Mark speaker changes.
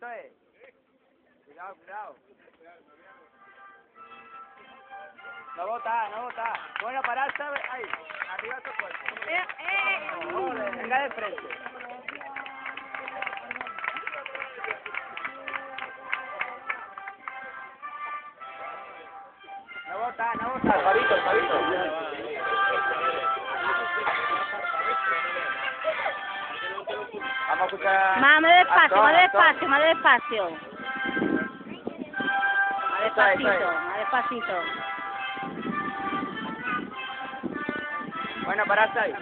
Speaker 1: Eso es. Cuidado, cuidado. No bota, no bota. Bueno, parar, ¿sabes? Ahí, arriba tu cuerpo.
Speaker 2: Eh, eh.
Speaker 1: Ole, venga de frente. No bota, no bota. Fabito, Fabito. Vamos a escuchar.
Speaker 2: Más, más despacio, más despacio, más despacio. Más despacito,
Speaker 1: es.
Speaker 2: más despacito.
Speaker 1: Bueno, parad ahí.